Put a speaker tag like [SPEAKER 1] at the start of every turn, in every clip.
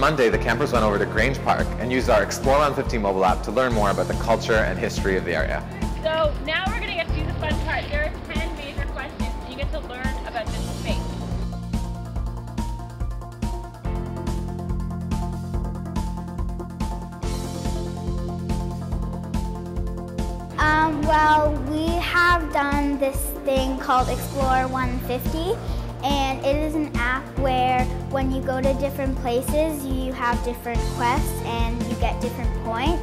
[SPEAKER 1] Monday, the campers went over to Grange Park and used our Explore 150 mobile app to learn more about the culture and history of the area.
[SPEAKER 2] So now we're going to get to the fun part. There are 10 major questions and you get to learn about this space.
[SPEAKER 3] Um, well, we have done this thing called Explore 150, and it is an app where when you go to different places, you have different quests and you get different points.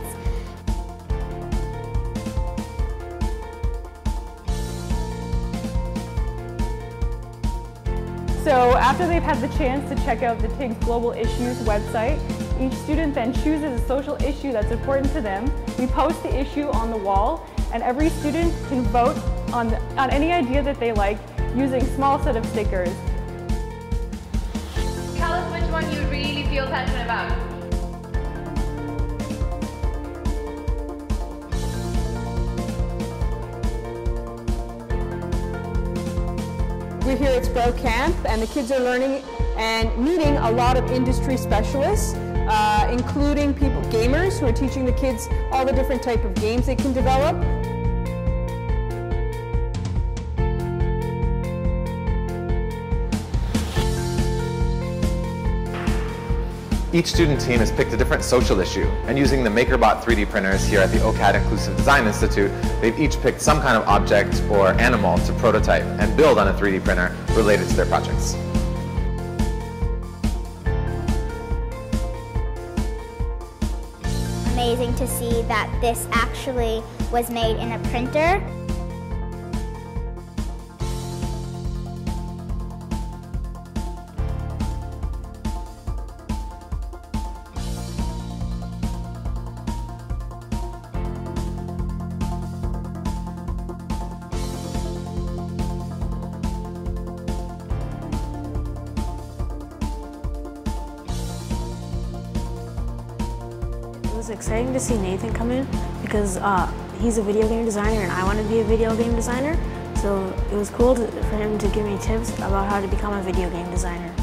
[SPEAKER 4] So after they've had the chance to check out the TIG's Global Issues website, each student then chooses a social issue that's important to them. We post the issue on the wall and every student can vote on, the, on any idea that they like using small set of stickers.
[SPEAKER 5] We're here at Sprout Camp and the kids are learning and meeting a lot of industry specialists, uh, including people, gamers who are teaching the kids all the different type of games they can develop.
[SPEAKER 1] Each student team has picked a different social issue, and using the MakerBot 3D printers here at the OCAD Inclusive Design Institute, they've each picked some kind of object or animal to prototype and build on a 3D printer related to their projects.
[SPEAKER 3] Amazing to see that this actually was made in a printer.
[SPEAKER 6] Was exciting to see Nathan come in because uh, he's a video game designer and I want to be a video game designer. So it was cool to, for him to give me tips about how to become a video game designer.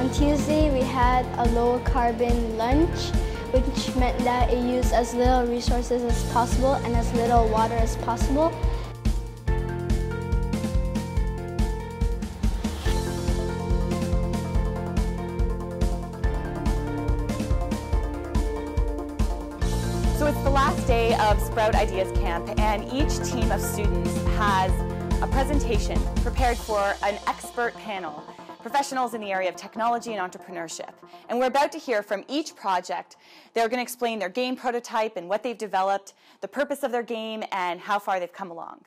[SPEAKER 7] On Tuesday, we had a low carbon lunch, which meant that it used as little resources as possible and as little water as possible.
[SPEAKER 8] Of Sprout Ideas Camp and each team of students has a presentation prepared for an expert panel, professionals in the area of technology and entrepreneurship. And we're about to hear from each project. They're going to explain their game prototype and what they've developed, the purpose of their game, and how far they've come along.